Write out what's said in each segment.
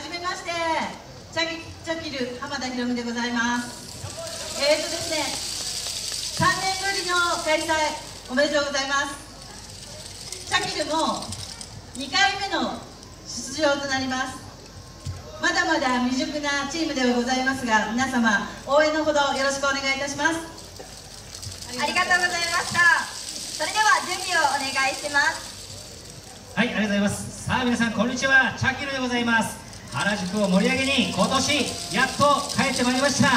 はじめまして。チャキチャキル浜田博美でございます。えーとですね3年ぶりの開催おめでとうございます。チャキルも2回目の出場となります。まだまだ未熟なチームではございますが皆様応援のほどよろしくお願いいたします。ありがとうございました。それでは準備をお願いします。はいありがとうございます。さあ皆さんこんにちは。チャキルでございます原宿を盛り上げに今年やっと帰ってまいりました。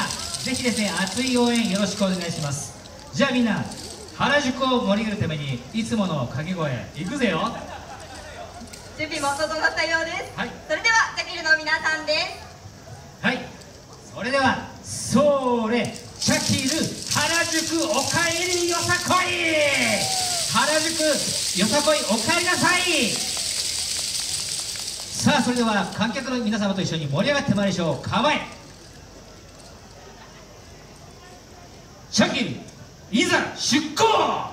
ぜひですね熱い応援よろしくお願いします。じゃあみんな原宿を盛り上げるためにいつもの掛け声いくぜよ。準備も整ったようです、はい。それではチャキルの皆さんです。はい。それではそれ。チャキル原宿おかえりよさこい。原宿よさこいおかえりなさいさあそれでは観客の皆様と一緒に盛り上がってまいりましょう。構え。シャキンいざ出航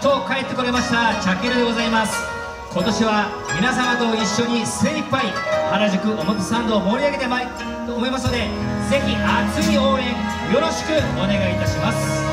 っと帰ってこれましたチャケルでございます。今年は皆様と一緒に精一杯原宿表参道を盛り上げてまいと思いますのでぜひ熱い応援よろしくお願いいたします。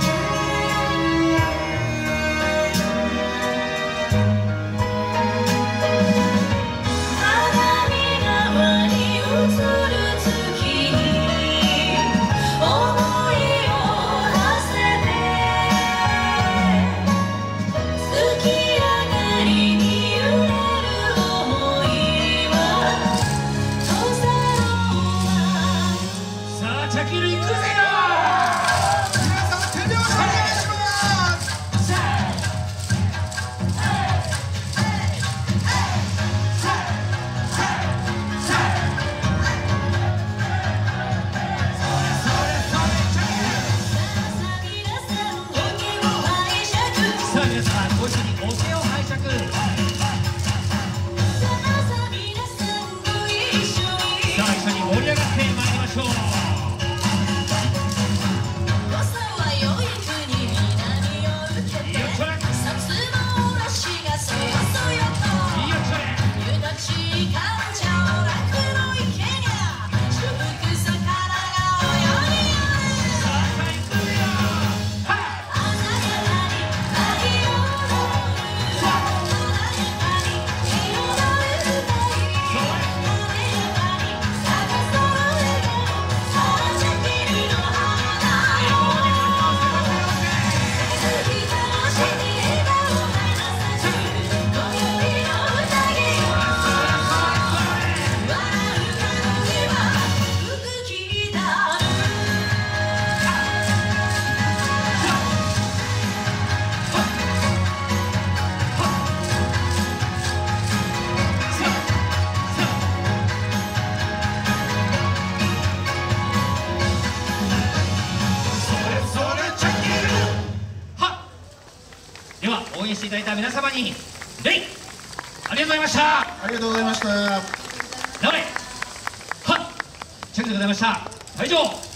していただいた皆様に礼ありがとうございました。ありがとうございました。直れはっチェックでございました。会場